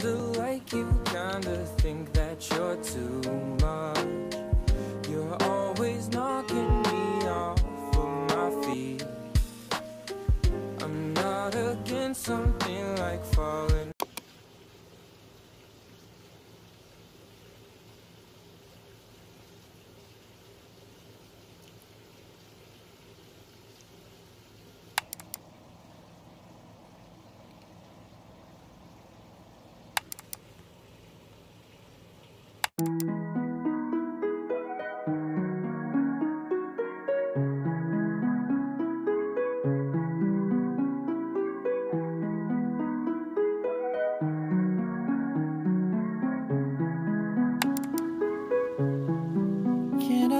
kinda like you, kinda think that you're too much. You're always knocking me off of my feet. I'm not against something like falling. Can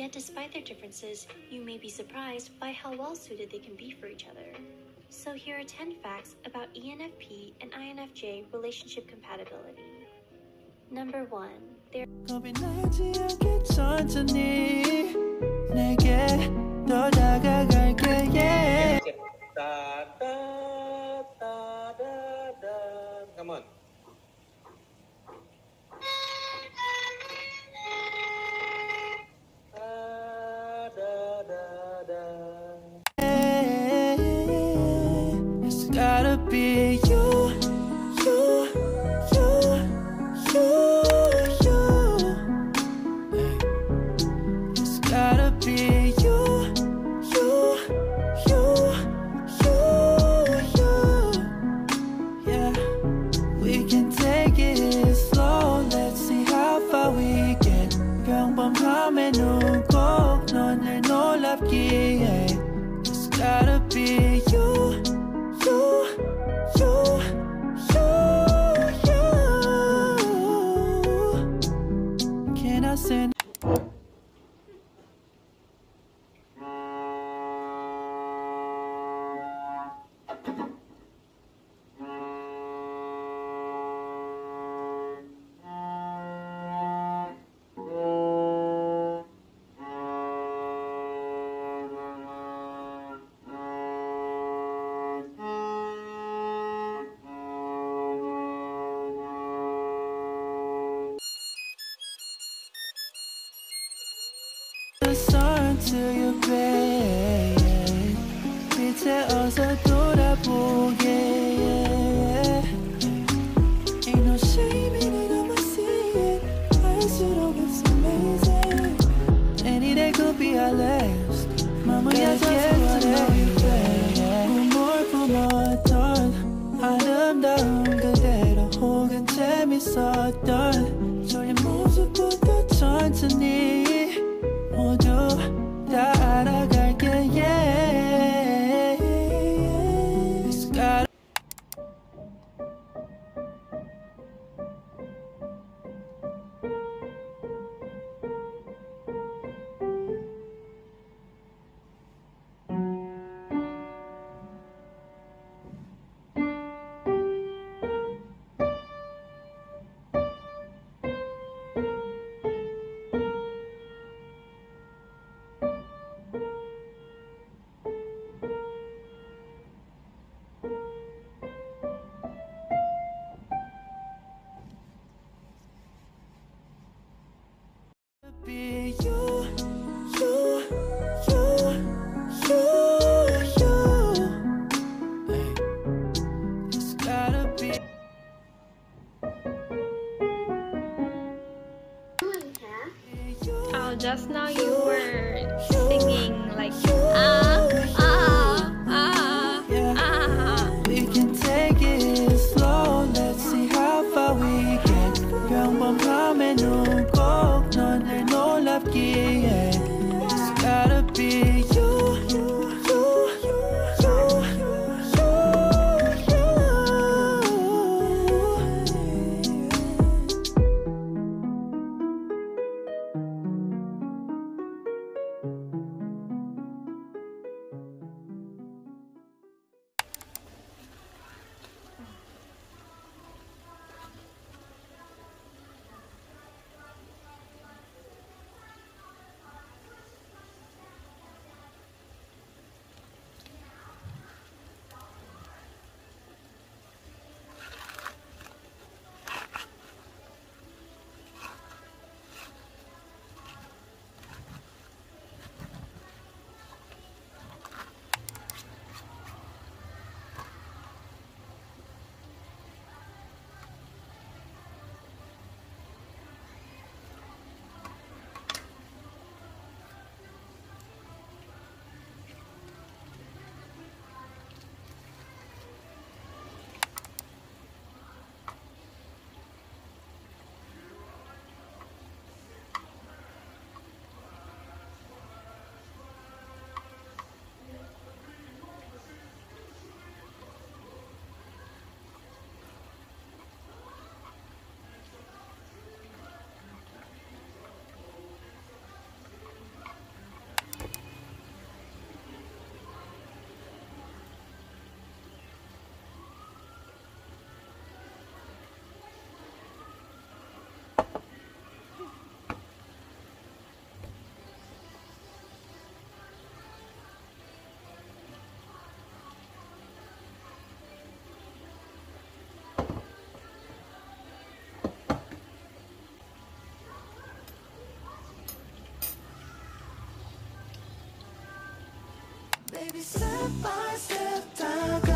Yet, despite their differences, you may be surprised by how well suited they can be for each other. So, here are 10 facts about ENFP and INFJ relationship compatibility. Number 1. They're 겁이 you, 빛에 어서 돌아보게 Ain't no shame in it, I'ma see it 알수록 it's amazing Any day could be our last 마무리야 잘해 꿈을 품었던 아름다운 그대로 혹은 재밌었던 just now you were singing like Baby step by step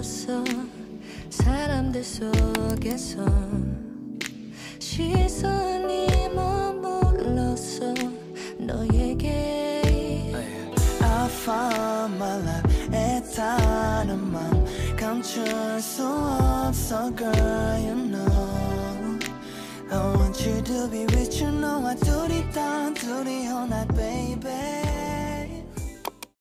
보였어 사람들 속에서 시선이 머물렀어 너에게 I found my life 애타는 맘 감출 수 없어 girl you know I want you to be with you know I do it down do it all night baby